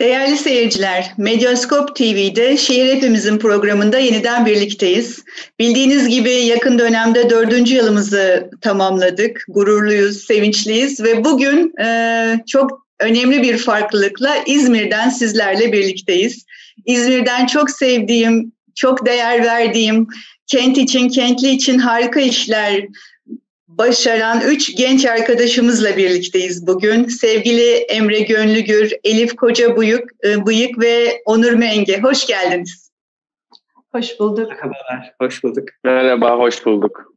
Değerli seyirciler, Medyaskop TV'de Şehir Hepimizin programında yeniden birlikteyiz. Bildiğiniz gibi yakın dönemde dördüncü yılımızı tamamladık. Gururluyuz, sevinçliyiz ve bugün e, çok önemli bir farklılıkla İzmir'den sizlerle birlikteyiz. İzmir'den çok sevdiğim, çok değer verdiğim, kent için, kentli için harika işler başaran üç genç arkadaşımızla birlikteyiz bugün. Sevgili Emre Gönlügür, Elif Koca Bıyık, e, Bıyık ve Onur Menge. Hoş geldiniz. Hoş bulduk. Merhabalar, hoş bulduk. Merhaba, hoş bulduk.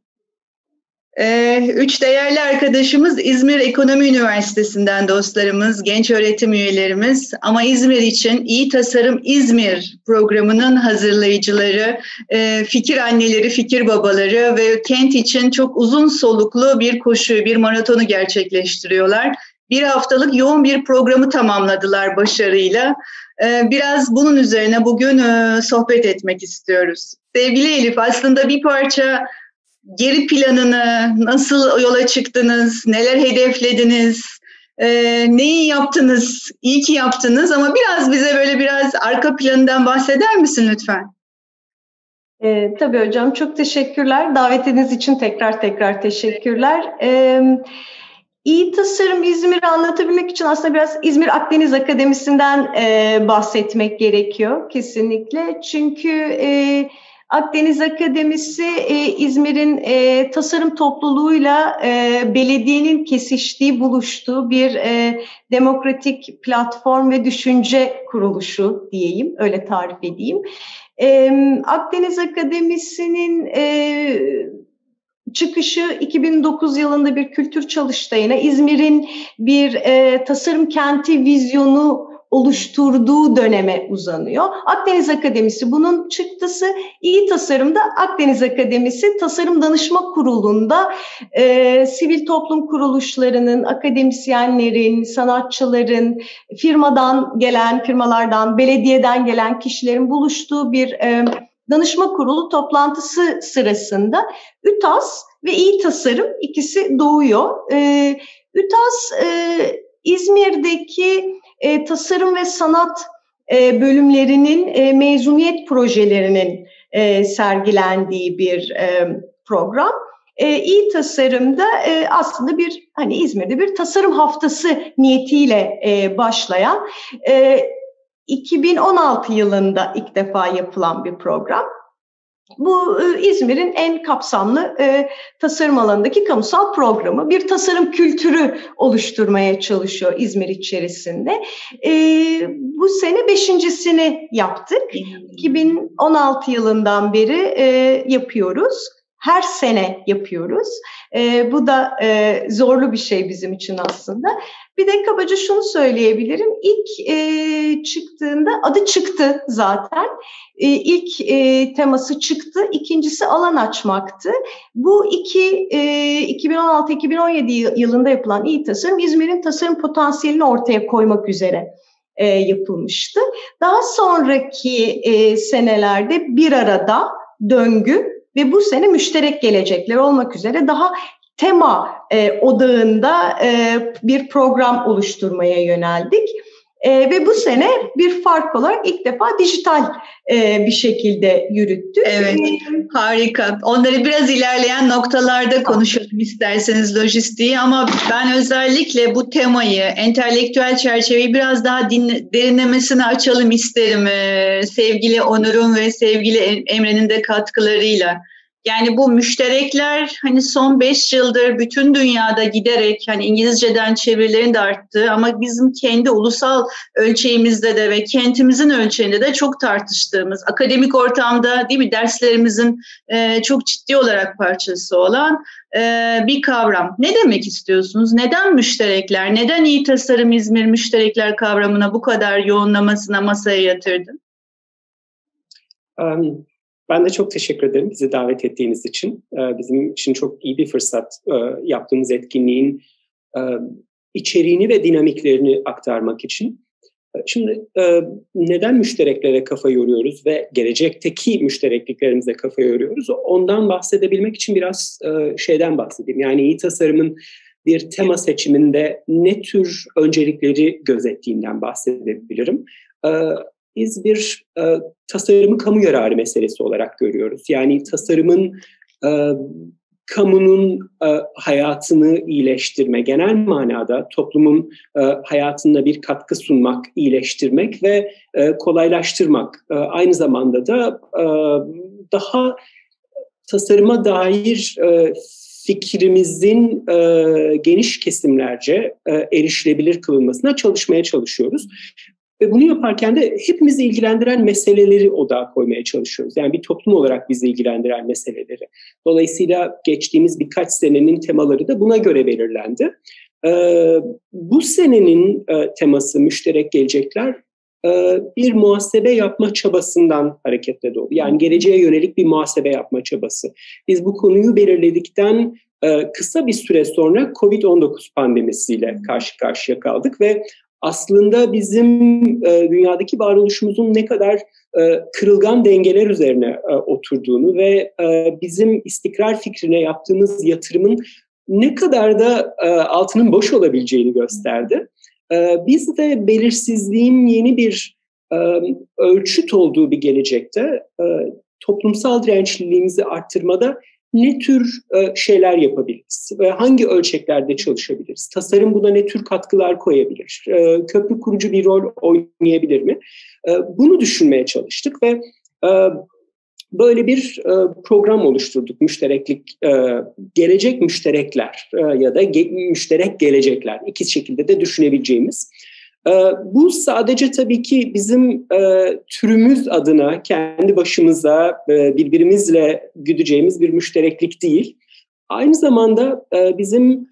Ee, üç değerli arkadaşımız İzmir Ekonomi Üniversitesi'nden dostlarımız, genç öğretim üyelerimiz ama İzmir için İyi Tasarım İzmir programının hazırlayıcıları, e, fikir anneleri, fikir babaları ve kent için çok uzun soluklu bir koşu, bir maratonu gerçekleştiriyorlar. Bir haftalık yoğun bir programı tamamladılar başarıyla. Ee, biraz bunun üzerine bugün sohbet etmek istiyoruz. Sevgili Elif, aslında bir parça geri planını, nasıl yola çıktınız, neler hedeflediniz, e, neyi yaptınız, iyi ki yaptınız ama biraz bize böyle biraz arka planından bahseder misin lütfen? E, tabii hocam çok teşekkürler. Davetiniz için tekrar tekrar teşekkürler. E, İyi Tasarım İzmir'i anlatabilmek için aslında biraz İzmir Akdeniz Akademisi'nden e, bahsetmek gerekiyor kesinlikle. Çünkü e, Akdeniz Akademisi e, İzmir'in e, tasarım topluluğuyla e, belediyenin kesiştiği, buluştuğu bir e, demokratik platform ve düşünce kuruluşu diyeyim, öyle tarif edeyim. E, Akdeniz Akademisi'nin e, çıkışı 2009 yılında bir kültür çalıştayına İzmir'in bir e, tasarım kenti vizyonu oluşturduğu döneme uzanıyor. Akdeniz Akademisi bunun çıktısı iyi tasarımda Akdeniz Akademisi Tasarım Danışma Kurulu'nda e, sivil toplum kuruluşlarının, akademisyenlerin, sanatçıların, firmadan gelen, firmalardan, belediyeden gelen kişilerin buluştuğu bir e, danışma kurulu toplantısı sırasında ÜTAS ve iyi tasarım ikisi doğuyor. E, ÜTAS e, İzmir'deki e, tasarım ve sanat e, bölümlerinin e, mezuniyet projelerinin e, sergilendiği bir e, program. E, iyi tasarımda e, aslında bir hani İzmir'de bir tasarım haftası niyetiyle e, başlayan e, 2016 yılında ilk defa yapılan bir program. Bu e, İzmir'in en kapsamlı e, tasarım alanındaki kamusal programı. Bir tasarım kültürü oluşturmaya çalışıyor İzmir içerisinde. E, bu sene beşincisini yaptık. 2016 yılından beri e, yapıyoruz her sene yapıyoruz. E, bu da e, zorlu bir şey bizim için aslında. Bir de kabaca şunu söyleyebilirim. İlk e, çıktığında adı çıktı zaten. E, ilk e, teması çıktı. İkincisi alan açmaktı. Bu iki e, 2016-2017 yılında yapılan iyi tasarım İzmir'in tasarım potansiyelini ortaya koymak üzere e, yapılmıştı. Daha sonraki e, senelerde bir arada döngü ve bu sene müşterek gelecekler olmak üzere daha tema e, odağında e, bir program oluşturmaya yöneldik. E, ve bu sene bir fark olarak ilk defa dijital e, bir şekilde yürüttük. Evet, harika. Onları biraz ilerleyen noktalarda konuşalım isterseniz lojistiği ama ben özellikle bu temayı, entelektüel çerçeveyi biraz daha din, derinlemesine açalım isterim ee, sevgili Onur'un ve sevgili Emre'nin de katkılarıyla. Yani bu müşterekler hani son beş yıldır bütün dünyada giderek hani İngilizceden çevirilerin de arttığı ama bizim kendi ulusal ölçeğimizde de ve kentimizin ölçeğinde de çok tartıştığımız akademik ortamda değil mi derslerimizin e, çok ciddi olarak parçası olan e, bir kavram. Ne demek istiyorsunuz? Neden müşterekler? Neden iyi tasarım İzmir müşterekler kavramına bu kadar yoğunlamasına masaya yatırdı? Um, ben de çok teşekkür ederim bizi davet ettiğiniz için. Ee, bizim için çok iyi bir fırsat e, yaptığımız etkinliğin e, içeriğini ve dinamiklerini aktarmak için. E, şimdi neden müştereklere kafa yoruyoruz ve gelecekteki müşterekliklerimize kafa yoruyoruz? Ondan bahsedebilmek için biraz şeyden bahsedeyim. Yani iyi tasarımın bir tema seçiminde ne tür öncelikleri gözettiğinden bahsedebilirim. Biz bir e, tasarımı kamu yararı meselesi olarak görüyoruz. Yani tasarımın e, kamunun e, hayatını iyileştirme, genel manada toplumun e, hayatında bir katkı sunmak, iyileştirmek ve e, kolaylaştırmak. E, aynı zamanda da e, daha tasarıma dair e, fikrimizin e, geniş kesimlerce e, erişilebilir kılınmasına çalışmaya çalışıyoruz. Ve bunu yaparken de hepimizi ilgilendiren meseleleri odağa koymaya çalışıyoruz. Yani bir toplum olarak bizi ilgilendiren meseleleri. Dolayısıyla geçtiğimiz birkaç senenin temaları da buna göre belirlendi. Ee, bu senenin e, teması müşterek gelecekler e, bir muhasebe yapma çabasından hareketle doğdu. Yani geleceğe yönelik bir muhasebe yapma çabası. Biz bu konuyu belirledikten e, kısa bir süre sonra COVID-19 pandemisiyle karşı karşıya kaldık ve aslında bizim e, dünyadaki varoluşumuzun ne kadar e, kırılgan dengeler üzerine e, oturduğunu ve e, bizim istikrar fikrine yaptığımız yatırımın ne kadar da e, altının boş olabileceğini gösterdi. E, biz de belirsizliğin yeni bir e, ölçüt olduğu bir gelecekte e, toplumsal dirençliliğimizi arttırmada ne tür e, şeyler yapabiliriz hangi ölçeklerde çalışabiliriz? Tasarım buna ne tür katkılar koyabilir? E, köprü kurucu bir rol oynayabilir mi? E, bunu düşünmeye çalıştık ve böyle bir program oluşturduk. Müştereklik, gelecek müşterekler ya da müşterek gelecekler. iki şekilde de düşünebileceğimiz. Ee, bu sadece tabii ki bizim e, türümüz adına kendi başımıza e, birbirimizle güdeceğimiz bir müştereklik değil. Aynı zamanda e, bizim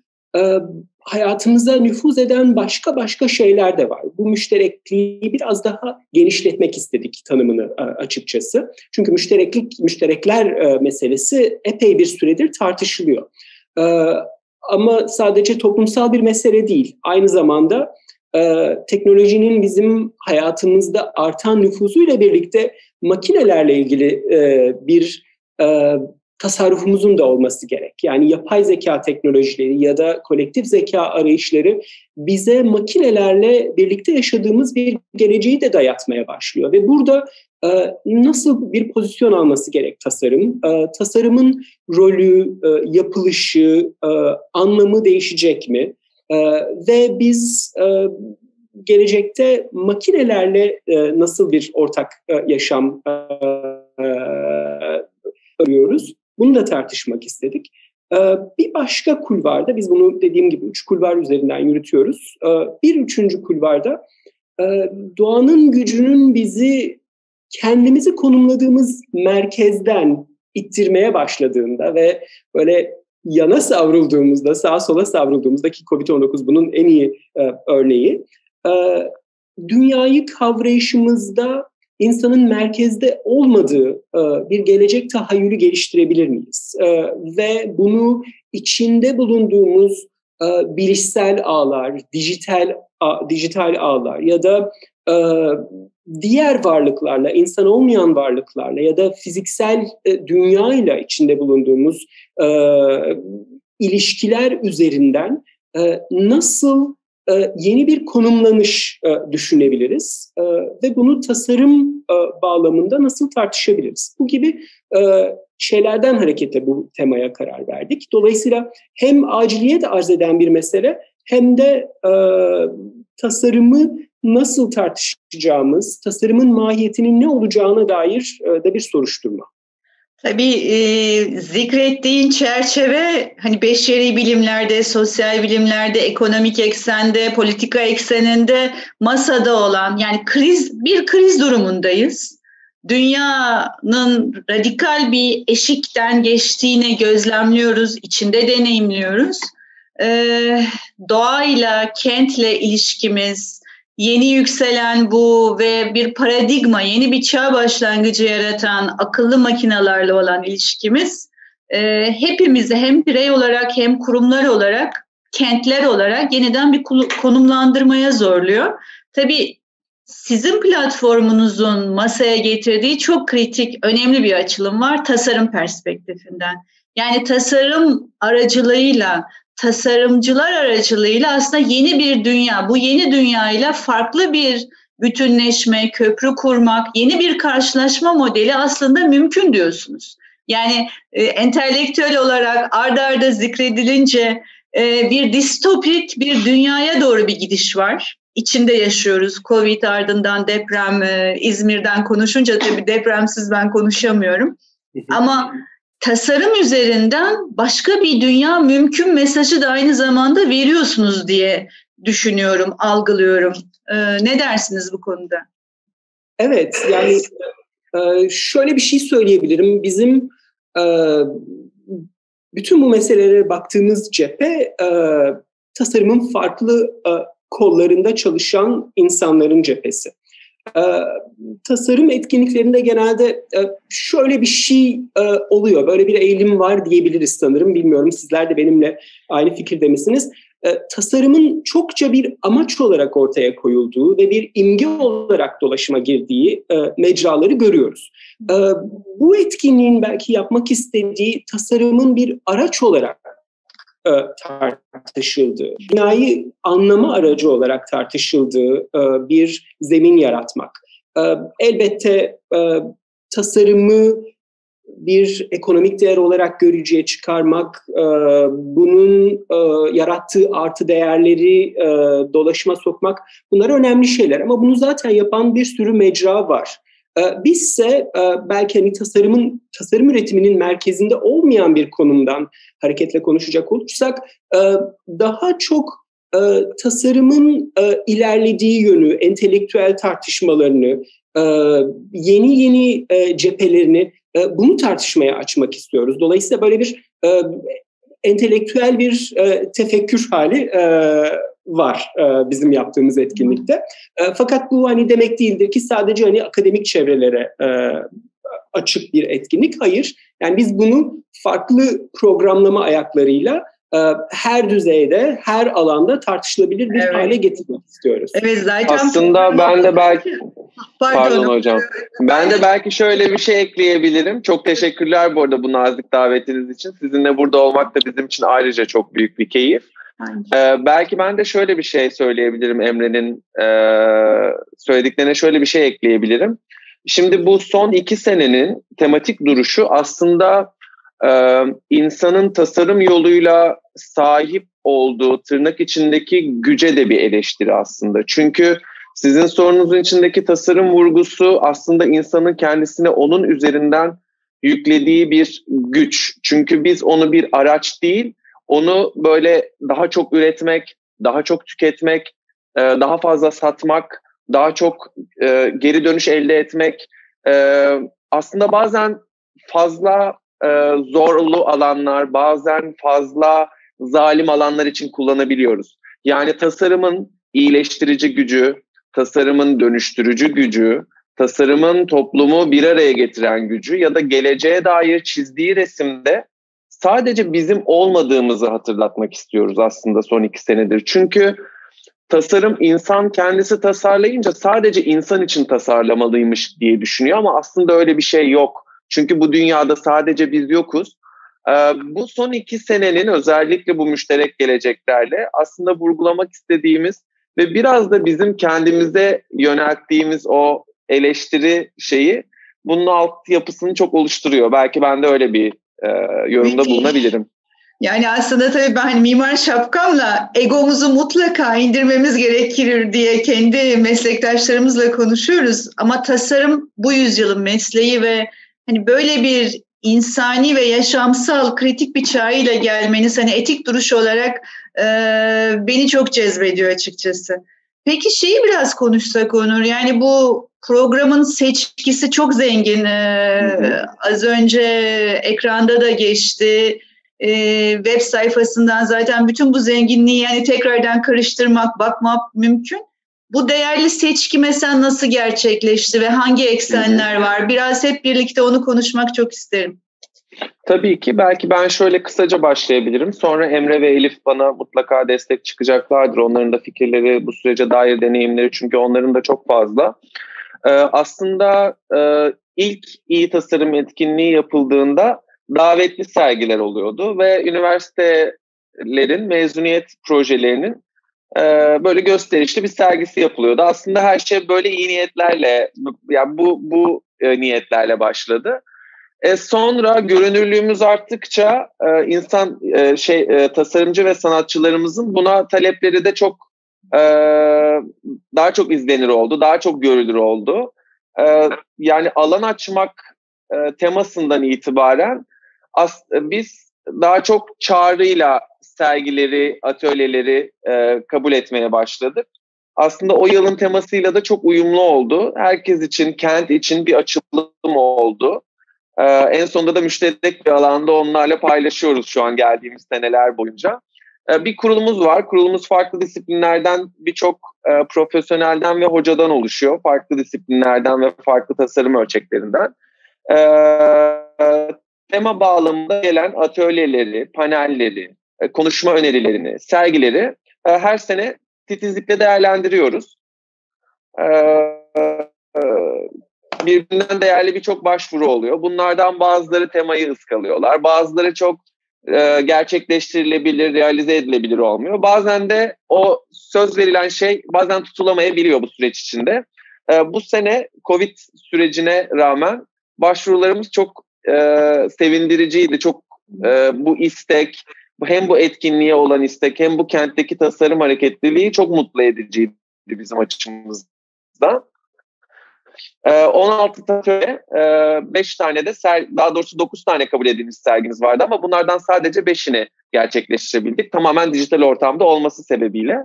hayatımıza nüfuz eden başka başka şeyler de var. Bu müşterekliği biraz daha genişletmek istedik tanımını açıkçası. Çünkü müştereklik, müşterekler meselesi epey bir süredir tartışılıyor. Ama sadece toplumsal bir mesele değil. Aynı zamanda e, teknolojinin bizim hayatımızda artan nüfusuyla birlikte makinelerle ilgili e, bir e, tasarrufumuzun da olması gerek. Yani yapay zeka teknolojileri ya da kolektif zeka arayışları bize makinelerle birlikte yaşadığımız bir geleceği de dayatmaya başlıyor. Ve burada e, nasıl bir pozisyon alması gerek tasarım? Tasarımın rolü, yapılışı, anlamı değişecek mi? E, ve biz e, gelecekte makinelerle e, nasıl bir ortak e, yaşam e, arıyoruz? Bunu da tartışmak istedik. E, bir başka kulvarda, biz bunu dediğim gibi üç kulvar üzerinden yürütüyoruz. E, bir üçüncü kulvarda e, doğanın gücünün bizi kendimizi konumladığımız merkezden ittirmeye başladığında ve böyle yana savrulduğumuzda, sağa sola savrulduğumuzda ki COVID-19 bunun en iyi e, örneği, e, dünyayı kavrayışımızda insanın merkezde olmadığı e, bir gelecek tahayyülü geliştirebilir miyiz? E, ve bunu içinde bulunduğumuz e, bilişsel ağlar, dijital dijital ağlar ya da diğer varlıklarla, insan olmayan varlıklarla ya da fiziksel e, dünyayla içinde bulunduğumuz e, ilişkiler üzerinden e, nasıl yeni bir konumlanış düşünebiliriz ve bunu tasarım bağlamında nasıl tartışabiliriz? Bu gibi şeylerden hareketle bu temaya karar verdik. Dolayısıyla hem aciliyet arz eden bir mesele hem de tasarımı nasıl tartışacağımız, tasarımın mahiyetinin ne olacağına dair e, de bir soruşturma. Tabii e, zikrettiğin çerçeve hani beşeri bilimlerde, sosyal bilimlerde, ekonomik eksende, politika ekseninde masada olan yani kriz bir kriz durumundayız. Dünyanın radikal bir eşikten geçtiğini gözlemliyoruz, içinde deneyimliyoruz. Ee, doğayla, kentle ilişkimiz, yeni yükselen bu ve bir paradigma, yeni bir çağ başlangıcı yaratan akıllı makinalarla olan ilişkimiz e, hepimizi hem birey olarak hem kurumlar olarak, kentler olarak yeniden bir konumlandırmaya zorluyor. Tabii sizin platformunuzun masaya getirdiği çok kritik, önemli bir açılım var tasarım perspektifinden. Yani tasarım aracılığıyla tasarımcılar aracılığıyla aslında yeni bir dünya, bu yeni dünyayla farklı bir bütünleşme, köprü kurmak, yeni bir karşılaşma modeli aslında mümkün diyorsunuz. Yani e, entelektüel olarak ardarda arda zikredilince e, bir distopik bir dünyaya doğru bir gidiş var. İçinde yaşıyoruz. Covid ardından deprem, e, İzmir'den konuşunca tabii depremsiz ben konuşamıyorum. Ama tasarım üzerinden başka bir dünya mümkün mesajı da aynı zamanda veriyorsunuz diye düşünüyorum, algılıyorum. Ee, ne dersiniz bu konuda? Evet, yani e, şöyle bir şey söyleyebilirim. Bizim e, bütün bu meselelere baktığımız cephe e, tasarımın farklı kollarında çalışan insanların cephesi. Tasarım etkinliklerinde genelde şöyle bir şey oluyor, böyle bir eğilim var diyebiliriz sanırım. Bilmiyorum sizler de benimle aynı fikirde misiniz? E, tasarımın çokça bir amaç olarak ortaya koyulduğu ve bir imge olarak dolaşıma girdiği e, mecraları görüyoruz. E, bu etkinliğin belki yapmak istediği tasarımın bir araç olarak e, tartışıldığı, dünyayı anlama aracı olarak tartışıldığı e, bir zemin yaratmak. E, elbette e, tasarımı bir ekonomik değer olarak görücüye çıkarmak, bunun yarattığı artı değerleri dolaşıma sokmak bunlar önemli şeyler. Ama bunu zaten yapan bir sürü mecra var. E, bizse e, belki hani tasarımın tasarım üretiminin merkezinde olmayan bir konumdan hareketle konuşacak olursak e, daha çok e, tasarımın ilerlediği yönü, entelektüel tartışmalarını, yeni yeni cephelerini bunu tartışmaya açmak istiyoruz. Dolayısıyla böyle bir entelektüel bir tefekkür hali var e, bizim yaptığımız etkinlikte. E, fakat bu hani demek değildir ki sadece hani akademik çevrelere e, açık bir etkinlik. Hayır. Yani biz bunu farklı programlama ayaklarıyla e, her düzeyde, her alanda tartışılabilir bir evet. hale getirmek istiyoruz. Evet zaten aslında ben de belki pardon, pardon hocam. Ben de belki şöyle bir şey ekleyebilirim. Çok teşekkürler bu arada bu nazik davetiniz için. Sizinle burada olmak da bizim için ayrıca çok büyük bir keyif. Ee, belki ben de şöyle bir şey söyleyebilirim Emre'nin e, söylediklerine şöyle bir şey ekleyebilirim. Şimdi bu son iki senenin tematik duruşu aslında e, insanın tasarım yoluyla sahip olduğu tırnak içindeki güce de bir eleştiri aslında. Çünkü sizin sorunuzun içindeki tasarım vurgusu aslında insanın kendisine onun üzerinden yüklediği bir güç. Çünkü biz onu bir araç değil, onu böyle daha çok üretmek, daha çok tüketmek, e, daha fazla satmak, daha çok e, geri dönüş elde etmek, e, aslında bazen fazla zorlu alanlar, bazen fazla zalim alanlar için kullanabiliyoruz. Yani tasarımın iyileştirici gücü, tasarımın dönüştürücü gücü, tasarımın toplumu bir araya getiren gücü ya da geleceğe dair çizdiği resimde sadece bizim olmadığımızı hatırlatmak istiyoruz aslında son iki senedir. Çünkü tasarım insan kendisi tasarlayınca sadece insan için tasarlamalıymış diye düşünüyor ama aslında öyle bir şey yok. Çünkü bu dünyada sadece biz yokuz. Ee, bu son iki senenin özellikle bu müşterek geleceklerle aslında vurgulamak istediğimiz ve biraz da bizim kendimize yönelttiğimiz o eleştiri şeyi bunun alt yapısını çok oluşturuyor. Belki ben de öyle bir e, yorumda Peki. bulunabilirim. Yani aslında tabii ben mimar şapkamla egomuzu mutlaka indirmemiz gerekir diye kendi meslektaşlarımızla konuşuyoruz. Ama tasarım bu yüzyılın mesleği ve hani böyle bir insani ve yaşamsal kritik bir çağıyla gelmeniz hani etik duruş olarak e, beni çok cezbediyor açıkçası. Peki şeyi biraz konuşsak Onur yani bu programın seçkisi çok zengin. Ee, az önce ekranda da geçti. Ee, web sayfasından zaten bütün bu zenginliği yani tekrardan karıştırmak, bakmak mümkün. Bu değerli seçki mesela nasıl gerçekleşti ve hangi eksenler var? Biraz hep birlikte onu konuşmak çok isterim. Tabii ki. Belki ben şöyle kısaca başlayabilirim. Sonra Emre ve Elif bana mutlaka destek çıkacaklardır. Onların da fikirleri, bu sürece dair deneyimleri çünkü onların da çok fazla. Ee, aslında e, ilk iyi tasarım etkinliği yapıldığında davetli sergiler oluyordu ve üniversite üniversitelerin mezuniyet projelerinin e, böyle gösterişli bir sergisi yapılıyordu. Aslında her şey böyle iyi niyetlerle, yani bu bu e, niyetlerle başladı. E, sonra görünürlüğümüz arttıkça e, insan e, şey e, tasarımcı ve sanatçılarımızın buna talepleri de çok e, daha çok izlenir oldu, daha çok görülür oldu. E, yani alan açmak e, temasından itibaren as, biz daha çok çağrıyla sergileri, atölyeleri e, kabul etmeye başladık. Aslında o yılın temasıyla da çok uyumlu oldu. Herkes için, kent için bir açılım oldu. Ee, en sonunda da müşterek bir alanda onlarla paylaşıyoruz şu an geldiğimiz seneler boyunca. Ee, bir kurulumuz var. Kurulumuz farklı disiplinlerden birçok e, profesyonelden ve hocadan oluşuyor. Farklı disiplinlerden ve farklı tasarım ölçeklerinden. Ee, tema bağlamında gelen atölyeleri, panelleri, e, konuşma önerilerini, sergileri e, her sene titizlikle değerlendiriyoruz. Ee, birbirinden değerli birçok başvuru oluyor. Bunlardan bazıları temayı ıskalıyorlar. Bazıları çok e, gerçekleştirilebilir, realize edilebilir olmuyor. Bazen de o söz verilen şey bazen tutulamayabiliyor bu süreç içinde. E, bu sene Covid sürecine rağmen başvurularımız çok e, sevindiriciydi. Çok e, bu istek, hem bu etkinliğe olan istek hem bu kentteki tasarım hareketliliği çok mutlu ediciydi bizim açımızdan. 16 tane, 5 tane de ser, daha doğrusu 9 tane kabul edilmiş sergimiz vardı ama bunlardan sadece 5'ini gerçekleştirebildik. Tamamen dijital ortamda olması sebebiyle.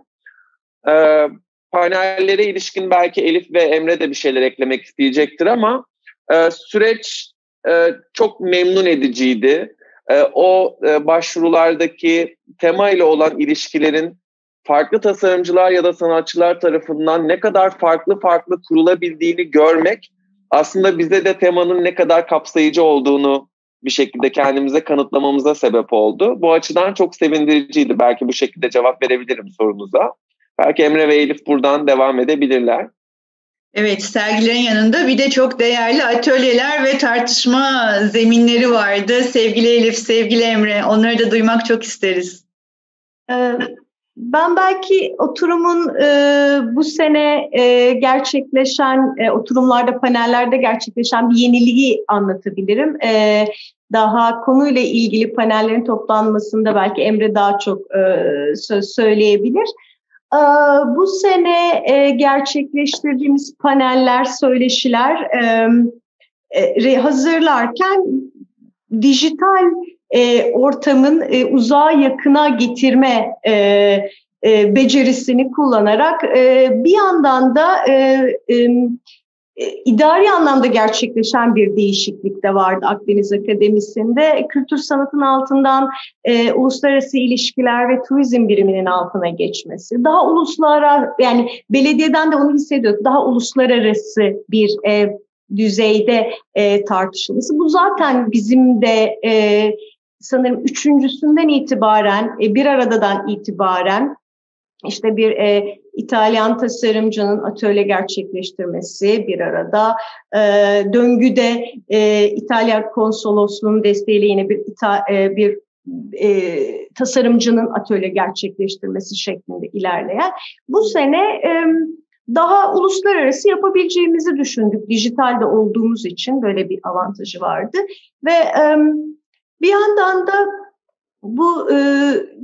E, panellere ilişkin belki Elif ve Emre de bir şeyler eklemek isteyecektir ama e, süreç e, çok memnun ediciydi. E, o e, başvurulardaki tema ile olan ilişkilerin farklı tasarımcılar ya da sanatçılar tarafından ne kadar farklı farklı kurulabildiğini görmek aslında bize de temanın ne kadar kapsayıcı olduğunu bir şekilde kendimize kanıtlamamıza sebep oldu. Bu açıdan çok sevindiriciydi. Belki bu şekilde cevap verebilirim sorunuza. Belki Emre ve Elif buradan devam edebilirler. Evet, sergilerin yanında bir de çok değerli atölyeler ve tartışma zeminleri vardı. Sevgili Elif, sevgili Emre, onları da duymak çok isteriz. Ee, ben belki oturumun e, bu sene e, gerçekleşen, e, oturumlarda, panellerde gerçekleşen bir yeniliği anlatabilirim. E, daha konuyla ilgili panellerin toplanmasında belki Emre daha çok e, söz söyleyebilir. E, bu sene e, gerçekleştirdiğimiz paneller, söyleşiler e, e, hazırlarken dijital e, ortamın e, uzağa yakına getirme e, e, becerisini kullanarak e, bir yandan da e, e, idari anlamda gerçekleşen bir değişiklik de vardı Akdeniz Akademisi'nde. Kültür sanatın altından e, uluslararası ilişkiler ve turizm biriminin altına geçmesi. Daha uluslararası yani belediyeden de onu hissediyorduk. Daha uluslararası bir e, düzeyde e, tartışılması. Bu zaten bizim de e, sanırım üçüncüsünden itibaren, e, bir aradadan itibaren işte bir e, İtalyan tasarımcının atölye gerçekleştirmesi bir arada. E, döngüde e, İtalya konsolosluğunun desteğiyle yine bir, İta, e, bir e, tasarımcının atölye gerçekleştirmesi şeklinde ilerleyen. Bu sene e, daha uluslararası yapabileceğimizi düşündük. Dijitalde olduğumuz için böyle bir avantajı vardı. Ve e, bir yandan da bu e,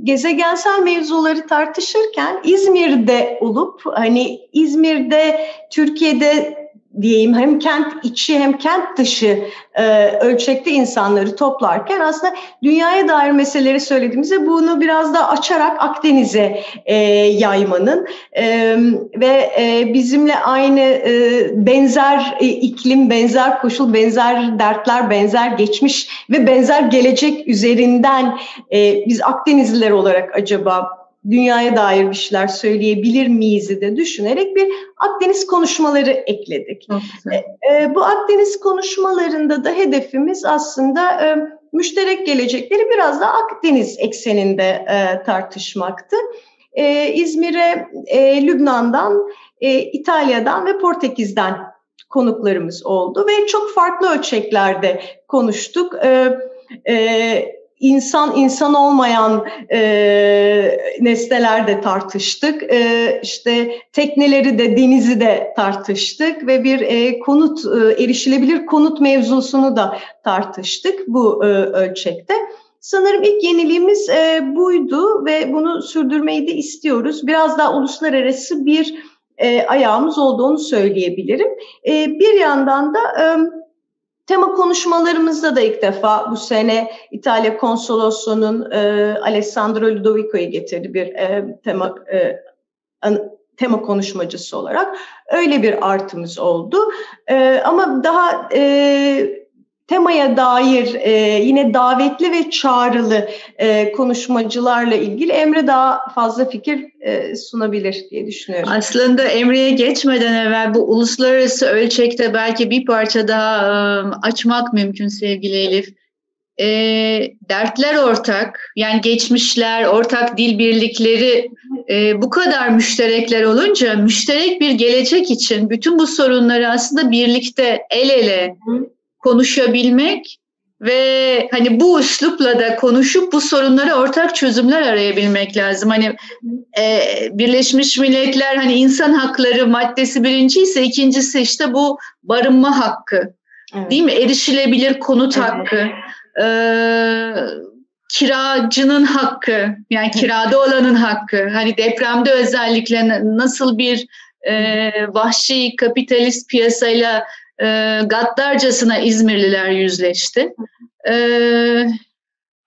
gezegensel mevzuları tartışırken İzmir'de olup hani İzmir'de Türkiye'de diyeyim hem kent içi hem kent dışı e, ölçekte insanları toplarken aslında dünyaya dair meseleleri söylediğimizde bunu biraz daha açarak Akdeniz'e e, yaymanın e, ve e, bizimle aynı e, benzer e, iklim, benzer koşul, benzer dertler, benzer geçmiş ve benzer gelecek üzerinden e, biz Akdenizliler olarak acaba dünyaya dair bir şeyler söyleyebilir miyiz de düşünerek bir Akdeniz konuşmaları ekledik. E, e, bu Akdeniz konuşmalarında da hedefimiz aslında e, müşterek gelecekleri biraz da Akdeniz ekseninde e, tartışmaktı. E, İzmir'e e, Lübnan'dan, e, İtalya'dan ve Portekiz'den konuklarımız oldu ve çok farklı ölçeklerde konuştuk. E, e, insan insan olmayan e, nesneler de tartıştık. E, işte tekneleri de denizi de tartıştık ve bir e, konut e, erişilebilir konut mevzusunu da tartıştık bu e, ölçekte. Sanırım ilk yeniliğimiz e, buydu ve bunu sürdürmeyi de istiyoruz. Biraz daha uluslararası bir e, ayağımız olduğunu söyleyebilirim. E, bir yandan da e, tema konuşmalarımızda da ilk defa bu sene İtalya Konsolosluğu'nun e, Alessandro Ludovico'yu getirdi bir e, tema e, an, tema konuşmacısı olarak. Öyle bir artımız oldu. E, ama daha e, temaya dair e, yine davetli ve çağrılı e, konuşmacılarla ilgili Emre daha fazla fikir e, sunabilir diye düşünüyorum. Aslında Emre'ye geçmeden evvel bu uluslararası ölçekte belki bir parça daha e, açmak mümkün sevgili Elif. E, dertler ortak, yani geçmişler, ortak dil birlikleri e, bu kadar müşterekler olunca müşterek bir gelecek için bütün bu sorunları aslında birlikte el ele konuşabilmek ve hani bu üslupla da konuşup bu sorunlara ortak çözümler arayabilmek lazım. Hani e, Birleşmiş Milletler hani insan hakları maddesi birinci ise ikincisi işte bu barınma hakkı. Evet. Değil mi? Erişilebilir konut evet. hakkı. E, kiracının hakkı. Yani kirada olanın hakkı. Hani depremde özellikle nasıl bir e, vahşi kapitalist piyasayla e, gaddarcasına İzmirliler yüzleşti. E,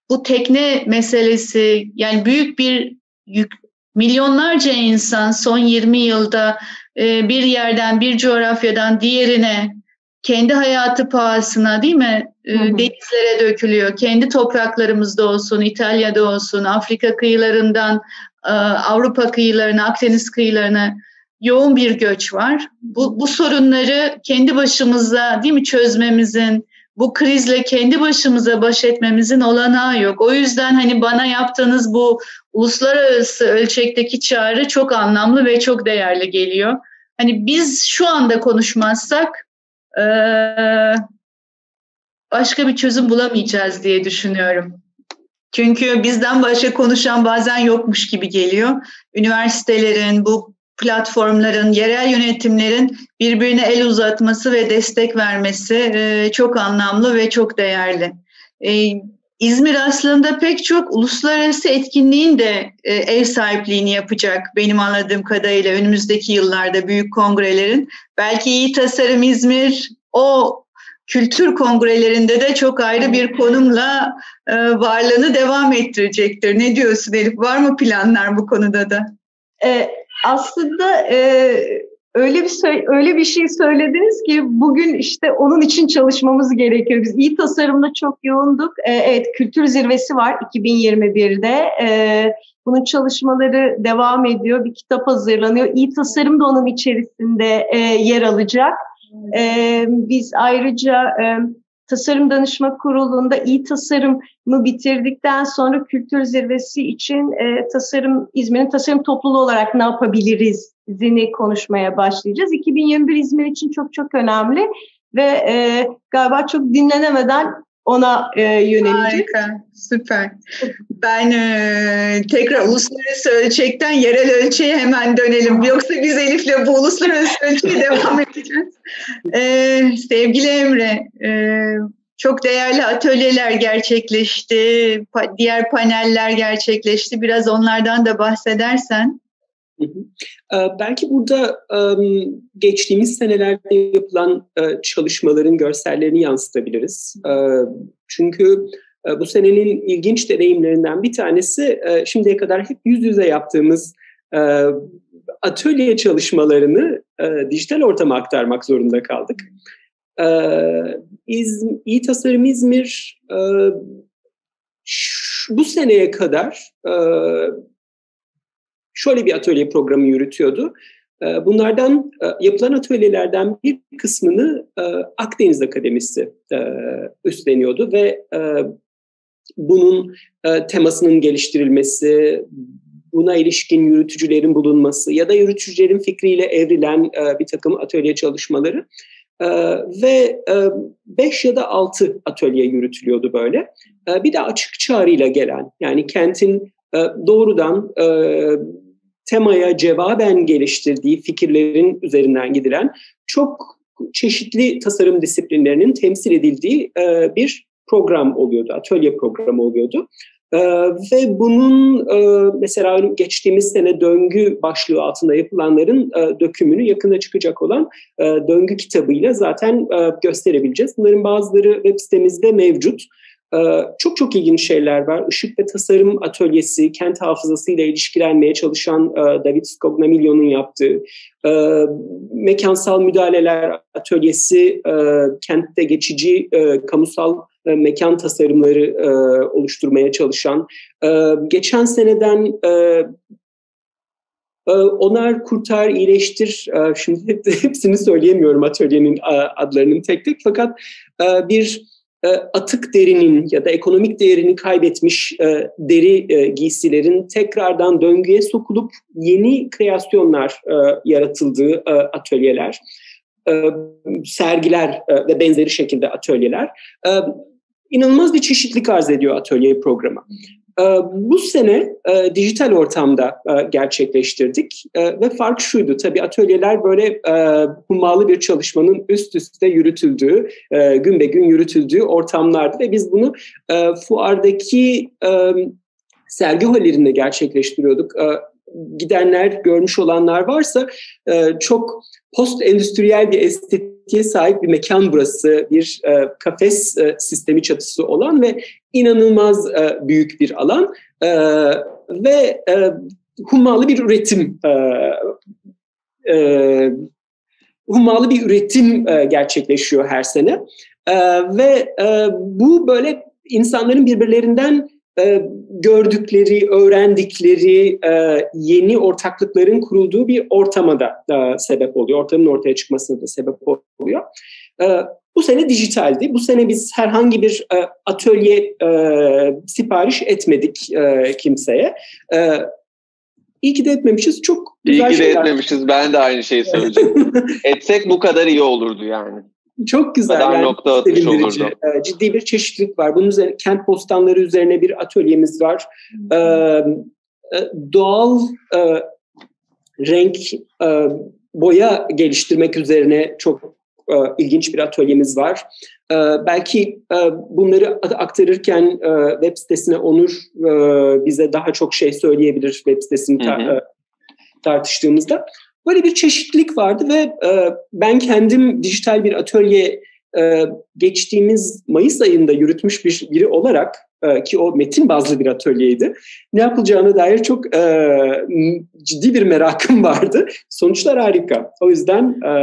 bu tekne meselesi yani büyük bir yük, milyonlarca insan son 20 yılda e, bir yerden bir coğrafyadan diğerine kendi hayatı pahasına değil mi e, denizlere dökülüyor. Kendi topraklarımızda olsun, İtalya'da olsun, Afrika kıyılarından e, Avrupa kıyılarına, Akdeniz kıyılarına yoğun bir göç var. Bu, bu sorunları kendi başımıza değil mi çözmemizin, bu krizle kendi başımıza baş etmemizin olanağı yok. O yüzden hani bana yaptığınız bu uluslararası ölçekteki çağrı çok anlamlı ve çok değerli geliyor. Hani biz şu anda konuşmazsak başka bir çözüm bulamayacağız diye düşünüyorum. Çünkü bizden başka konuşan bazen yokmuş gibi geliyor. Üniversitelerin, bu platformların, yerel yönetimlerin birbirine el uzatması ve destek vermesi e, çok anlamlı ve çok değerli. E, İzmir aslında pek çok uluslararası etkinliğin de e, ev sahipliğini yapacak benim anladığım kadarıyla önümüzdeki yıllarda büyük kongrelerin. Belki iyi tasarım İzmir o kültür kongrelerinde de çok ayrı bir konumla varlığını devam ettirecektir. Ne diyorsun Elif? Var mı planlar bu konuda da? Aslında e, öyle bir öyle bir şey söylediniz ki bugün işte onun için çalışmamız gerekiyor. Biz iyi tasarımda çok yoğunduk. E, evet kültür zirvesi var 2021'de. E, bunun çalışmaları devam ediyor. Bir kitap hazırlanıyor. İyi tasarım da onun içerisinde e, yer alacak. E, biz ayrıca e, Tasarım Danışma Kurulu'nda iyi tasarımı bitirdikten sonra kültür zirvesi için e, tasarım İzmir'in tasarım topluluğu olarak ne yapabiliriz zini konuşmaya başlayacağız. 2021 İzmir için çok çok önemli ve e, galiba çok dinlenemeden ona e, yönelecek. Harika, süper. Ben e, tekrar uluslararası ölçekten yerel ölçeğe hemen dönelim. Yoksa biz Elif'le bu uluslararası ölçeğe devam edeceğiz. E, sevgili Emre, e, çok değerli atölyeler gerçekleşti, pa- diğer paneller gerçekleşti. Biraz onlardan da bahsedersen. Belki burada geçtiğimiz senelerde yapılan çalışmaların görsellerini yansıtabiliriz. Çünkü bu senenin ilginç deneyimlerinden bir tanesi şimdiye kadar hep yüz yüze yaptığımız atölye çalışmalarını dijital ortama aktarmak zorunda kaldık. İz, İyi Tasarım İzmir bu seneye kadar şöyle bir atölye programı yürütüyordu. Ee, bunlardan e, yapılan atölyelerden bir kısmını e, Akdeniz Akademisi e, üstleniyordu ve bunun temasının geliştirilmesi, buna ilişkin yürütücülerin bulunması ya da yürütücülerin fikriyle evrilen bir takım atölye çalışmaları ve e, beş ya da altı atölye yürütülüyordu böyle. Bir de açık çağrıyla gelen yani kentin doğrudan temaya cevaben geliştirdiği fikirlerin üzerinden gidilen çok çeşitli tasarım disiplinlerinin temsil edildiği e, bir program oluyordu, atölye programı oluyordu. Ee, ve bunun e, mesela geçtiğimiz sene döngü başlığı altında yapılanların e, dökümünü yakında çıkacak olan e, döngü kitabıyla zaten e, gösterebileceğiz. Bunların bazıları web sitemizde mevcut. Ee, çok çok ilginç şeyler var. Işık ve Tasarım Atölyesi, kent hafızasıyla ilişkilenmeye çalışan e, David Scognamiglio'nun yaptığı, e, Mekansal Müdahaleler Atölyesi, e, kentte geçici kamusal mekan tasarımları oluşturmaya çalışan, geçen seneden Onar Kurtar iyileştir, şimdi hepsini söyleyemiyorum atölyenin adlarının tek tek fakat bir atık derinin ya da ekonomik değerini kaybetmiş e, deri e, giysilerin tekrardan döngüye sokulup yeni kreasyonlar yaratıldığı atölyeler, sergiler ve benzeri şekilde atölyeler inanılmaz bir çeşitlilik arz ediyor atölye programı. Ee, bu sene e, dijital ortamda e, gerçekleştirdik e, ve fark şuydu tabii atölyeler böyle e, hummalı bir çalışmanın üst üste yürütüldüğü, gün be gün yürütüldüğü ortamlardı ve biz bunu fuardaki sergi hallerinde gerçekleştiriyorduk. Gidenler, görmüş olanlar varsa çok post endüstriyel bir estetiğe sahip bir mekan burası. Bir e, kafes e, sistemi çatısı olan ve inanılmaz e, büyük bir alan e, ve e, hummalı bir üretim e, e, hummalı bir üretim e, gerçekleşiyor her sene e, ve e, bu böyle insanların birbirlerinden e, gördükleri, öğrendikleri e, yeni ortaklıkların kurulduğu bir ortama da sebep oluyor. Ortamın ortaya çıkmasına da sebep oluyor. E, bu sene dijitaldi. Bu sene biz herhangi bir e, atölye e, sipariş etmedik e, kimseye. E, İyi ki de etmemişiz. Çok güzel İyi ki de etmemişiz. Ben de aynı şeyi söyleyeceğim. Etsek bu kadar iyi olurdu yani. Çok güzel. Kadar yani, nokta atış olurdu. Ee, ciddi bir çeşitlilik var. Bunun üzerine kent postanları üzerine bir atölyemiz var. Ee, e, doğal e, renk e, boya geliştirmek üzerine çok e, ilginç bir atölyemiz var. E, belki e, bunları aktarırken e, web sitesine Onur e, bize daha çok şey söyleyebilir web sitesini ta, E, tartıştığımızda. Böyle bir çeşitlilik vardı ve e, ben kendim dijital bir atölye e, geçtiğimiz Mayıs ayında yürütmüş bir biri olarak e, ki o metin bazlı bir atölyeydi. Ne yapılacağına dair çok e, ciddi bir merakım vardı. Sonuçlar harika. O yüzden e,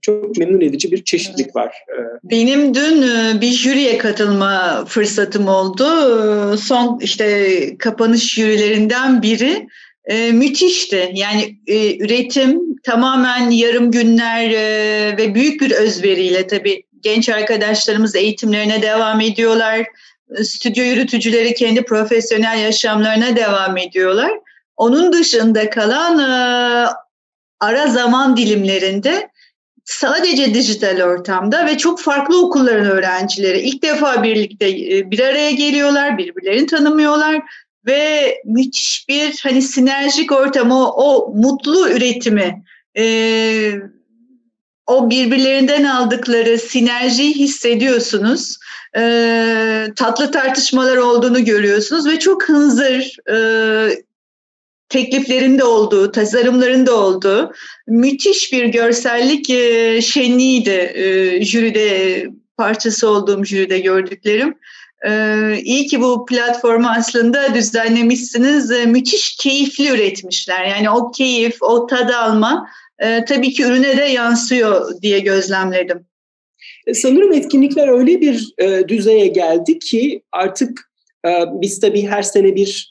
çok memnun edici bir çeşitlilik var. E, Benim dün e, bir jüriye katılma fırsatım oldu. E, son işte kapanış jürilerinden biri e, müthişti. Yani e, üretim tamamen yarım günler e, ve büyük bir özveriyle tabii genç arkadaşlarımız eğitimlerine devam ediyorlar. Stüdyo yürütücüleri kendi profesyonel yaşamlarına devam ediyorlar. Onun dışında kalan e, ara zaman dilimlerinde sadece dijital ortamda ve çok farklı okulların öğrencileri ilk defa birlikte e, bir araya geliyorlar, birbirlerini tanımıyorlar ve müthiş bir hani sinerjik ortamı, o, o mutlu üretimi, e, o birbirlerinden aldıkları sinerjiyi hissediyorsunuz. E, tatlı tartışmalar olduğunu görüyorsunuz ve çok hınzır e, tekliflerin de olduğu, tasarımların da olduğu müthiş bir görsellik e, şenliğiydi e, jüride parçası olduğum jüride gördüklerim. Ee, iyi ki bu platformu aslında düzenlemişsiniz. Ee, müthiş keyifli üretmişler. Yani o keyif, o tad alma e, tabii ki ürüne de yansıyor diye gözlemledim. E, sanırım etkinlikler öyle bir e, düzeye geldi ki artık biz tabii her sene bir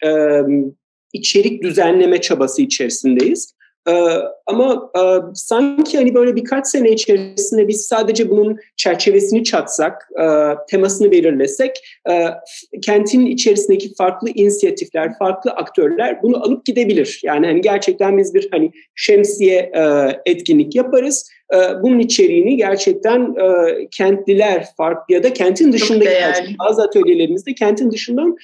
içerik düzenleme çabası içerisindeyiz. Ee, ama e, sanki hani böyle birkaç sene içerisinde biz sadece bunun çerçevesini çatsak, e, temasını belirlesek, e, kentin içerisindeki farklı inisiyatifler, farklı aktörler bunu alıp gidebilir. Yani hani gerçekten biz bir hani şemsiye etkinlik yaparız. Bunun içeriğini gerçekten kentliler fark ya da kentin dışında bazı atölyelerimizde kentin dışından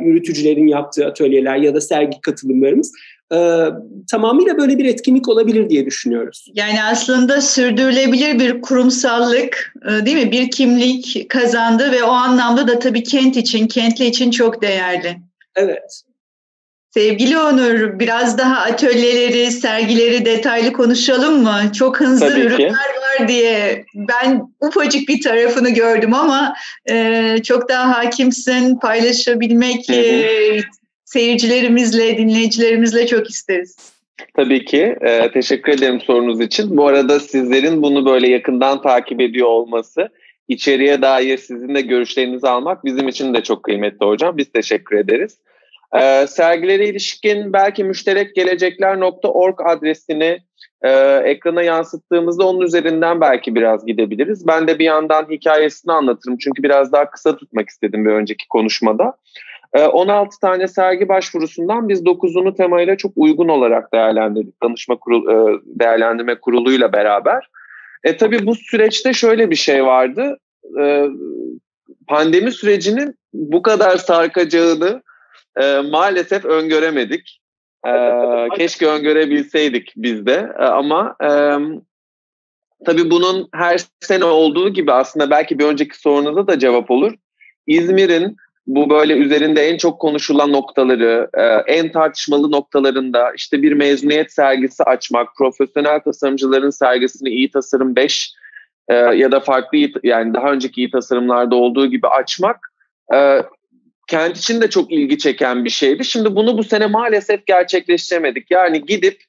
yürütücülerin yaptığı atölyeler ya da sergi katılımlarımız e, tamamıyla böyle bir etkinlik olabilir diye düşünüyoruz. Yani aslında sürdürülebilir bir kurumsallık e, değil mi? Bir kimlik kazandı ve o anlamda da tabii kent için, kentli için çok değerli. Evet. Sevgili Onur, biraz daha atölyeleri, sergileri detaylı konuşalım mı? Çok hızlı Tabii ürünler ki. var diye ben ufacık bir tarafını gördüm ama e, çok daha hakimsin, paylaşabilmek. E, seyircilerimizle, dinleyicilerimizle çok isteriz. Tabii ki. E, teşekkür ederim sorunuz için. Bu arada sizlerin bunu böyle yakından takip ediyor olması, içeriye dair sizin de görüşlerinizi almak bizim için de çok kıymetli hocam. Biz teşekkür ederiz. E, sergilere ilişkin belki müşterekgelecekler.org adresini e, ekrana yansıttığımızda onun üzerinden belki biraz gidebiliriz. Ben de bir yandan hikayesini anlatırım çünkü biraz daha kısa tutmak istedim bir önceki konuşmada. 16 ee, tane sergi başvurusundan biz 9'unu temayla çok uygun olarak değerlendirdik. Danışma kurul, e, değerlendirme kuruluyla beraber. E tabii bu süreçte şöyle bir şey vardı. E, pandemi sürecinin bu kadar sarkacağını e, maalesef öngöremedik. E, keşke öngörebilseydik biz de. E, ama e, tabii bunun her sene olduğu gibi aslında belki bir önceki sorunuza da cevap olur. İzmir'in bu böyle üzerinde en çok konuşulan noktaları, e, en tartışmalı noktalarında işte bir mezuniyet sergisi açmak, profesyonel tasarımcıların sergisini iyi tasarım 5 e, ya da farklı yani daha önceki iyi tasarımlarda olduğu gibi açmak e, kent için de çok ilgi çeken bir şeydi. Şimdi bunu bu sene maalesef gerçekleştiremedik. Yani gidip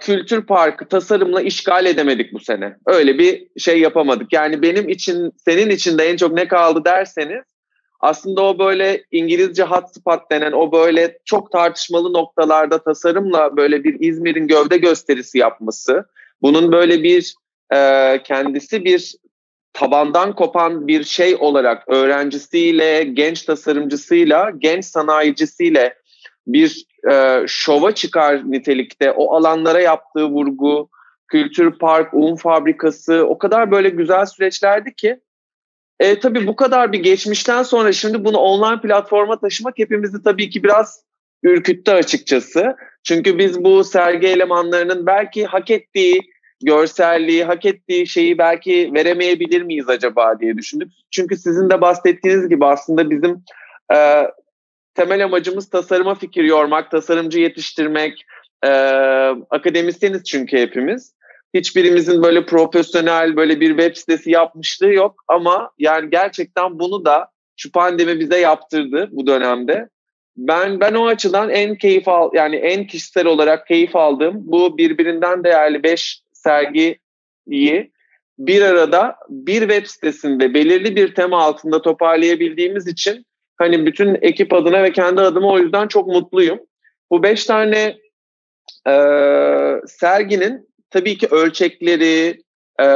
kültür parkı tasarımla işgal edemedik bu sene. Öyle bir şey yapamadık. Yani benim için, senin için de en çok ne kaldı derseniz aslında o böyle İngilizce hotspot denen o böyle çok tartışmalı noktalarda tasarımla böyle bir İzmir'in gövde gösterisi yapması, bunun böyle bir e, kendisi bir tabandan kopan bir şey olarak öğrencisiyle, genç tasarımcısıyla, genç sanayicisiyle bir e, şova çıkar nitelikte. O alanlara yaptığı vurgu, kültür park, un fabrikası o kadar böyle güzel süreçlerdi ki e, tabii bu kadar bir geçmişten sonra şimdi bunu online platforma taşımak hepimizi tabii ki biraz ürküttü açıkçası. Çünkü biz bu sergi elemanlarının belki hak ettiği görselliği, hak ettiği şeyi belki veremeyebilir miyiz acaba diye düşündük. Çünkü sizin de bahsettiğiniz gibi aslında bizim e, temel amacımız tasarıma fikir yormak, tasarımcı yetiştirmek, e, akademisyeniz çünkü hepimiz hiçbirimizin böyle profesyonel böyle bir web sitesi yapmışlığı yok ama yani gerçekten bunu da şu pandemi bize yaptırdı bu dönemde. Ben ben o açıdan en keyif al yani en kişisel olarak keyif aldığım bu birbirinden değerli 5 sergiyi bir arada bir web sitesinde belirli bir tema altında toparlayabildiğimiz için hani bütün ekip adına ve kendi adıma o yüzden çok mutluyum. Bu beş tane e, serginin tabii ki ölçekleri, e,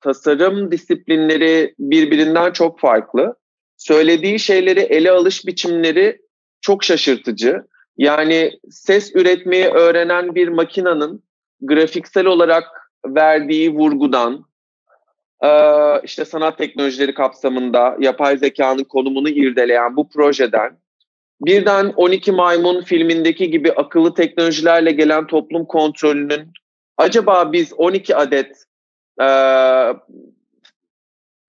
tasarım disiplinleri birbirinden çok farklı. Söylediği şeyleri ele alış biçimleri çok şaşırtıcı. Yani ses üretmeyi öğrenen bir makinanın grafiksel olarak verdiği vurgudan, e, işte sanat teknolojileri kapsamında yapay zekanın konumunu irdeleyen bu projeden, birden 12 Maymun filmindeki gibi akıllı teknolojilerle gelen toplum kontrolünün acaba biz 12 adet e,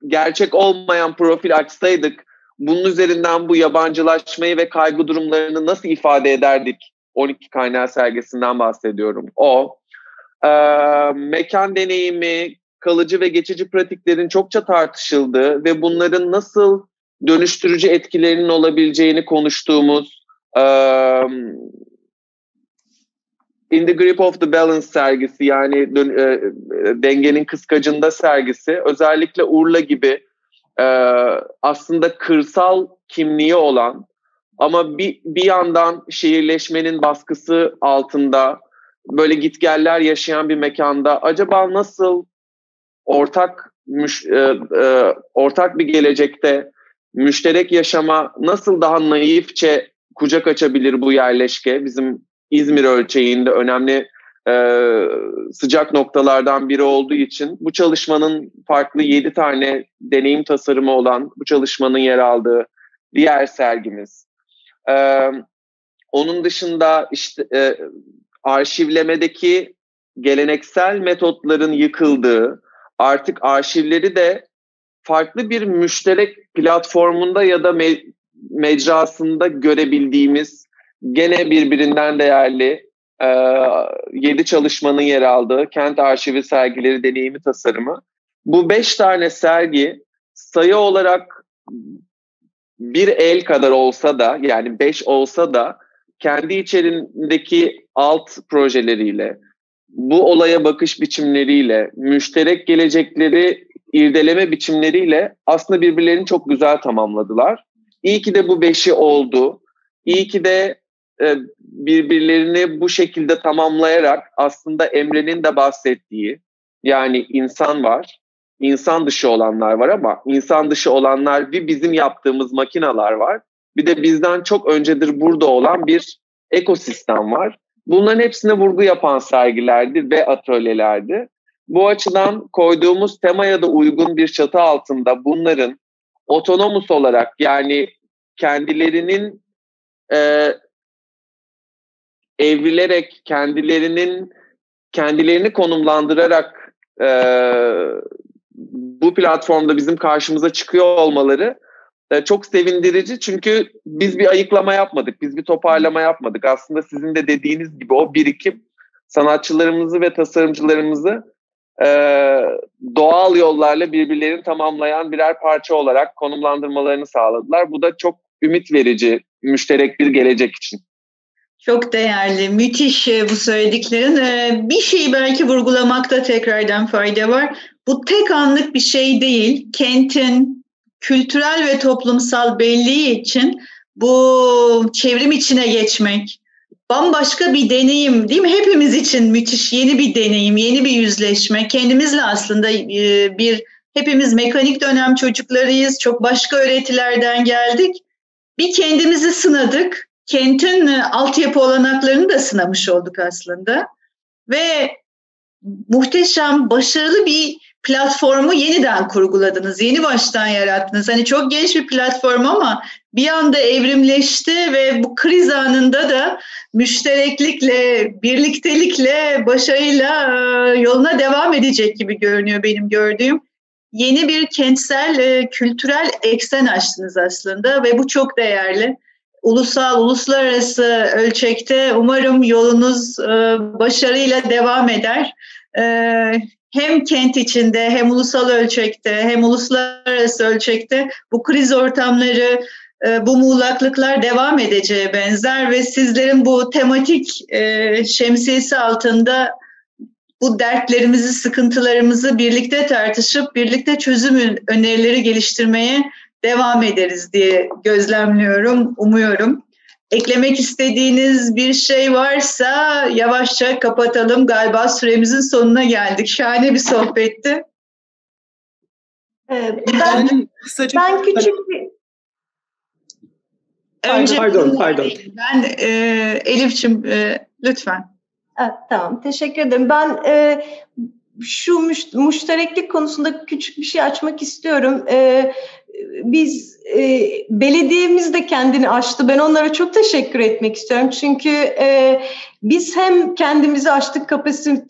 gerçek olmayan profil açsaydık bunun üzerinden bu yabancılaşmayı ve kaygı durumlarını nasıl ifade ederdik? 12 kaynağı sergisinden bahsediyorum. O e, mekan deneyimi, kalıcı ve geçici pratiklerin çokça tartışıldığı ve bunların nasıl dönüştürücü etkilerinin olabileceğini konuştuğumuz e, In the Grip of the Balance sergisi yani e, dengenin kıskacında sergisi özellikle Urla gibi e, aslında kırsal kimliği olan ama bir, bir yandan şehirleşmenin baskısı altında böyle gitgeller yaşayan bir mekanda acaba nasıl ortak müş, e, e, ortak bir gelecekte müşterek yaşama nasıl daha naifçe kucak açabilir bu yerleşke? Bizim İzmir ölçeğinde önemli e, sıcak noktalardan biri olduğu için bu çalışmanın farklı yedi tane deneyim tasarımı olan bu çalışmanın yer aldığı diğer sergimiz. E, onun dışında işte e, arşivlemedeki geleneksel metotların yıkıldığı, artık arşivleri de farklı bir müşterek platformunda ya da me- mecrasında görebildiğimiz gene birbirinden değerli e, yedi çalışmanın yer aldığı kent arşivi sergileri deneyimi tasarımı. Bu beş tane sergi sayı olarak bir el kadar olsa da yani beş olsa da kendi içerisindeki alt projeleriyle, bu olaya bakış biçimleriyle, müşterek gelecekleri irdeleme biçimleriyle aslında birbirlerini çok güzel tamamladılar. İyi ki de bu beşi oldu. İyi ki de birbirlerini bu şekilde tamamlayarak aslında Emre'nin de bahsettiği yani insan var, insan dışı olanlar var ama insan dışı olanlar bir bizim yaptığımız makinalar var. Bir de bizden çok öncedir burada olan bir ekosistem var. Bunların hepsine vurgu yapan sergilerdi ve atölyelerdi. Bu açıdan koyduğumuz temaya da uygun bir çatı altında bunların otonomus olarak yani kendilerinin e, evrilerek kendilerinin kendilerini konumlandırarak e, bu platformda bizim karşımıza çıkıyor olmaları e, çok sevindirici çünkü biz bir ayıklama yapmadık, biz bir toparlama yapmadık. Aslında sizin de dediğiniz gibi o birikim sanatçılarımızı ve tasarımcılarımızı e, doğal yollarla birbirlerini tamamlayan birer parça olarak konumlandırmalarını sağladılar. Bu da çok ümit verici, müşterek bir gelecek için. Çok değerli, müthiş e, bu söylediklerin. E, bir şeyi belki vurgulamakta tekrardan fayda var. Bu tek anlık bir şey değil. Kentin kültürel ve toplumsal belliği için bu çevrim içine geçmek, bambaşka bir deneyim değil mi? Hepimiz için müthiş yeni bir deneyim, yeni bir yüzleşme. Kendimizle aslında e, bir hepimiz mekanik dönem çocuklarıyız. Çok başka öğretilerden geldik. Bir kendimizi sınadık. Kentin e, altyapı olanaklarını da sınamış olduk aslında. Ve muhteşem, başarılı bir platformu yeniden kurguladınız, yeni baştan yarattınız. Hani çok genç bir platform ama bir anda evrimleşti ve bu kriz anında da müştereklikle, birliktelikle, başarıyla e, yoluna devam edecek gibi görünüyor benim gördüğüm. Yeni bir kentsel, e, kültürel eksen açtınız aslında ve bu çok değerli. Ulusal, uluslararası ölçekte umarım yolunuz e, başarıyla devam eder. Hem kent içinde hem ulusal ölçekte hem uluslararası ölçekte bu kriz ortamları e, bu muğlaklıklar devam edeceğe benzer ve sizlerin bu tematik e, şemsiyesi altında bu dertlerimizi, sıkıntılarımızı birlikte tartışıp birlikte çözüm önerileri geliştirmeye devam ederiz diye gözlemliyorum, umuyorum. Eklemek istediğiniz bir şey varsa yavaşça kapatalım. Galiba süremizin sonuna geldik. Şahane bir sohbetti. Ee, ben, ben küçük bir... Önce pardon, pardon. Ben e, Elif'ciğim e, lütfen. Evet, tamam, teşekkür ederim. Ben e, şu müştereklik konusunda küçük bir şey açmak istiyorum. E, biz e, belediyemiz de kendini açtı. Ben onlara çok teşekkür etmek istiyorum. Çünkü e, biz hem kendimizi açtık,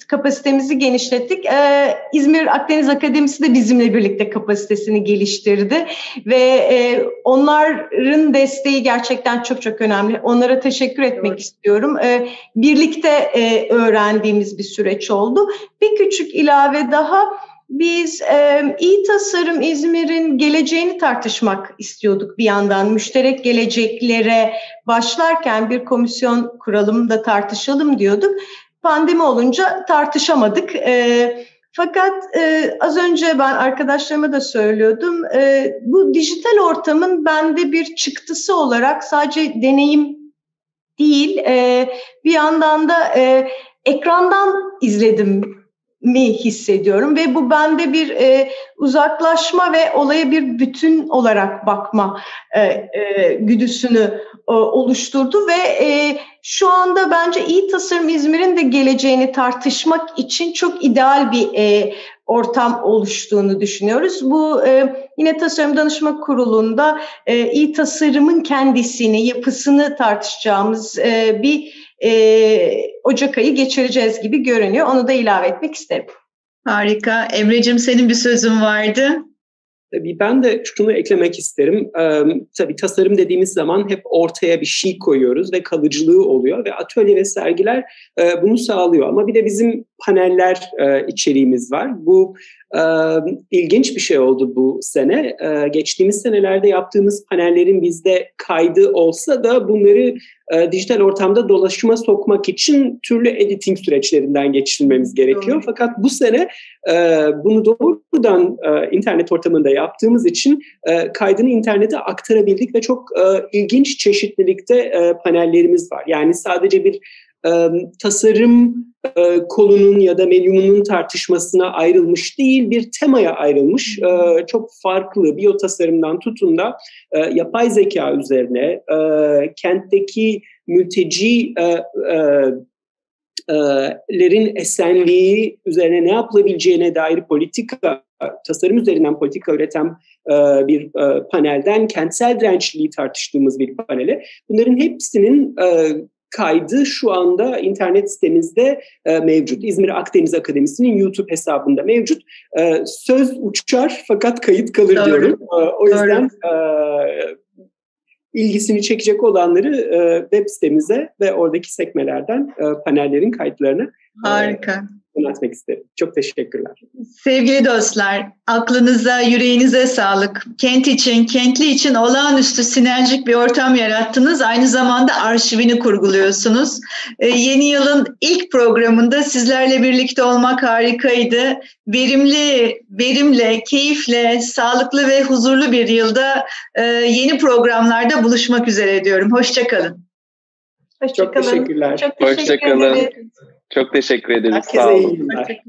kapasitemizi genişlettik. E, İzmir Akdeniz Akademisi de bizimle birlikte kapasitesini geliştirdi. Ve e, onların desteği gerçekten çok çok önemli. Onlara teşekkür etmek evet. istiyorum. E, birlikte e, öğrendiğimiz bir süreç oldu. Bir küçük ilave daha biz e, iyi tasarım İzmir'in geleceğini tartışmak istiyorduk bir yandan. Müşterek geleceklere başlarken bir komisyon kuralım da tartışalım diyorduk. Pandemi olunca tartışamadık. E, fakat e, az önce ben arkadaşlarıma da söylüyordum. E, bu dijital ortamın bende bir çıktısı olarak sadece deneyim değil, e, bir yandan da e, ekrandan izledim mi hissediyorum ve bu bende bir e, uzaklaşma ve olaya bir bütün olarak bakma e, e, güdüsünü e, oluşturdu ve e, şu anda bence iyi tasarım İzmir'in de geleceğini tartışmak için çok ideal bir e, ortam oluştuğunu düşünüyoruz. Bu e, yine Tasarım Danışma Kurulu'nda e, iyi tasarımın kendisini, yapısını tartışacağımız e, bir e, Ocak ayı geçireceğiz gibi görünüyor. Onu da ilave etmek isterim. Harika. Emre'cim senin bir sözün vardı. Tabii ben de şunu eklemek isterim. Ee, tabii tasarım dediğimiz zaman hep ortaya bir şey koyuyoruz ve kalıcılığı oluyor ve atölye ve sergiler e, bunu sağlıyor. Ama bir de bizim paneller e, içeriğimiz var. Bu e, ilginç bir şey oldu bu sene. E, geçtiğimiz senelerde yaptığımız panellerin bizde kaydı olsa da bunları e, dijital ortamda dolaşıma sokmak için türlü editing süreçlerinden geçirmemiz gerekiyor. Doğru. Fakat bu sene e, bunu doğrudan e, internet ortamında yaptığımız için e, kaydını internete aktarabildik ve çok e, ilginç çeşitlilikte e, panellerimiz var. Yani sadece bir e, tasarım e, kolunun ya da medyumunun tartışmasına ayrılmış değil, bir temaya ayrılmış. E, çok farklı biyotasarımdan tutun da e, yapay zeka üzerine, e, kentteki mülteci e, e, lerin esenliği üzerine ne yapılabileceğine dair politika, tasarım üzerinden politika üreten bir panelden kentsel dirençliliği tartıştığımız bir panele. Bunların hepsinin kaydı şu anda internet sitemizde e, mevcut. İzmir Akdeniz Akademisi'nin YouTube hesabında mevcut. E, söz uçar fakat kayıt kalır Doğru. diyorum. E, o yüzden e, ilgisini çekecek olanları e, web sitemize ve oradaki sekmelerden e, panellerin kayıtlarını e, Harika anlatmak isterim. Çok teşekkürler. Sevgili dostlar, aklınıza, yüreğinize sağlık. Kent için, kentli için olağanüstü sinerjik bir ortam yarattınız. Aynı zamanda arşivini kurguluyorsunuz. Ee, yeni yılın ilk programında sizlerle birlikte olmak harikaydı. Verimli, verimle, keyifle, sağlıklı ve huzurlu bir yılda e, yeni programlarda buluşmak üzere diyorum. Hoşçakalın. Hoşçakalın. Çok teşekkürler. Çok teşekkür Hoşçakalın. Çok teşekkür ederiz. Herkese Sağ olun. iyi günler.